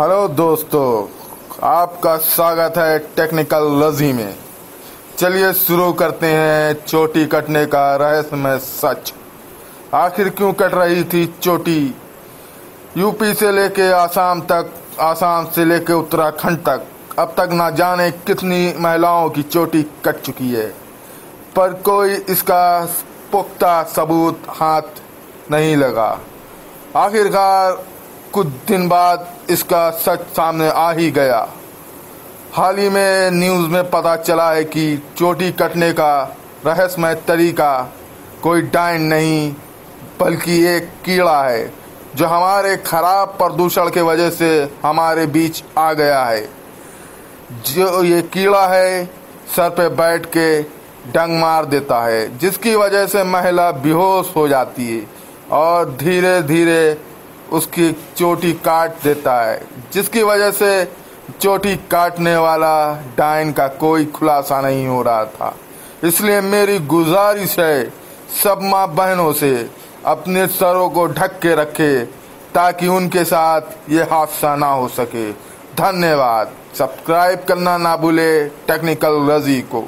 Hello दोस्तों, आपका स्वागत है टेक्निकल लजी में। चलिए शुरू करते हैं चोटी कटने का रहस्यमय सच। आखिर क्यों कट रही थी चोटी? यूपी से लेके आसाम तक, आसाम से लेके उत्तराखंड तक, अब तक ना जाने कितनी महिलाओं की चोटी कट चुकी है। पर कोई इसका पुख्ता सबूत हाथ नहीं लगा। आखिरकार कुछ दिन बाद इसका सच सामने आ ही गया। हाल ही में न्यूज़ में पता चला है कि चोटी कटने का रहस्यमय तरीका कोई डाइन नहीं, बल्कि एक कीड़ा है, जो हमारे खराब प्रदूषण के वजह से हमारे बीच आ गया है। जो ये कीड़ा है, सर पे बैठ के डंग मार देता है, जिसकी वजह से महिला बेहोश हो जाती है और धीरे धीरे उसकी चोटी काट देता है, जिसकी वजह से चोटी काटने वाला डाइन का कोई खुलासा नहीं हो रहा था। इसलिए मेरी गुजारिश है, सब माँ बहनों से अपने सरों को ढक के रखे, ताकि उनके साथ ये हादसा ना हो सके। धन्यवाद। सब्सक्राइब करना ना भूले टेक्निकल रज़ी को।